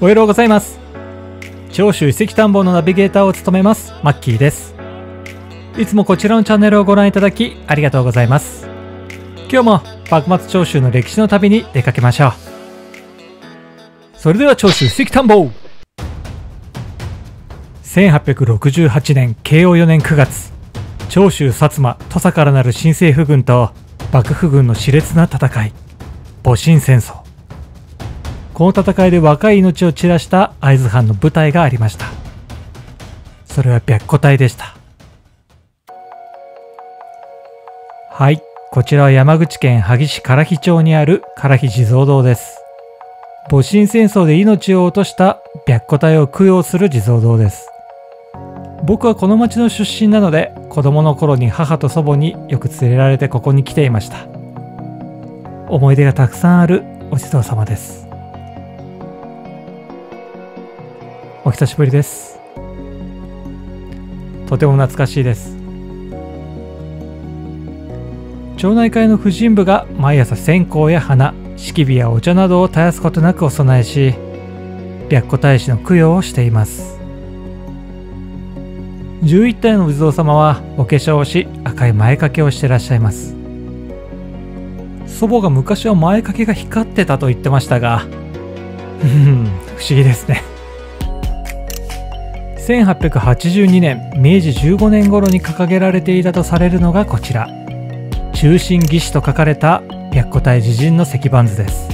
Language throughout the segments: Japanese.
おはようございます。長州遺跡探訪のナビゲーターを務めますマッキーです。いつもこちらのチャンネルをご覧いただきありがとうございます。今日も幕末長州の歴史の旅に出かけましょう。それでは長州遺跡探訪。1868年慶応4年9月。長州薩摩土佐からなる新政府軍と幕府軍の熾烈な戦い。戊辰戦争。この戦いで若い命を散らした会津藩の部隊がありました。それは白虎隊でした。はい。こちらは山口県萩市唐木町にある唐木地蔵堂です。戊辰戦争で命を落とした白虎隊を供養する地蔵堂です。僕はこの町の出身なので子供の頃に母と祖母によく連れられてここに来ていました。思い出がたくさんあるお地蔵様です。お久しぶりです。とても懐かしいです。町内会の婦人部が毎朝線香や花式火やお茶などを絶やすことなくお供えし白虎大使の供養をしています。11体のお地蔵様はお化粧をし赤い前掛けをしてらっしゃいます。祖母が昔は前掛けが光ってたと言ってましたが不思議ですね。1882年明治15年頃に掲げられていたとされるのがこちら。中心義士と書かれた白虎隊自陣の石板図です。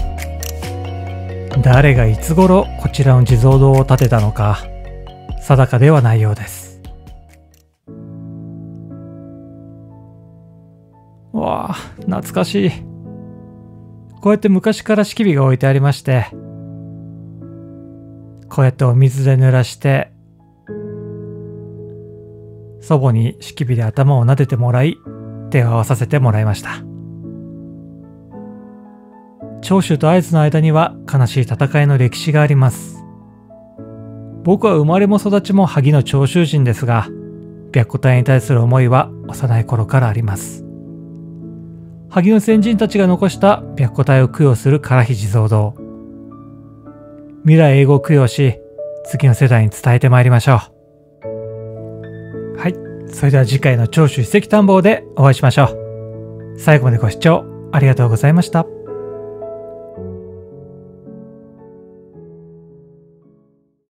誰がいつ頃こちらの地蔵堂を建てたのか定かではないようです。わあ懐かしい。こうやって昔から式火が置いてありましてこうやってお水で濡らして祖母に式火で頭を撫でてもらい手を合わさせてもらいました。長州と会津の間には悲しい戦いの歴史があります。僕は生まれも育ちも萩の長州人ですが白虎隊に対する思いは幼い頃からあります。萩の先人たちが残した白虎隊を供養する唐地蔵堂。未来英語を供養し次の世代に伝えてまいりましょう。はいそれでは次回の長州史跡探訪でお会いしましょう。最後までご視聴ありがとうございました。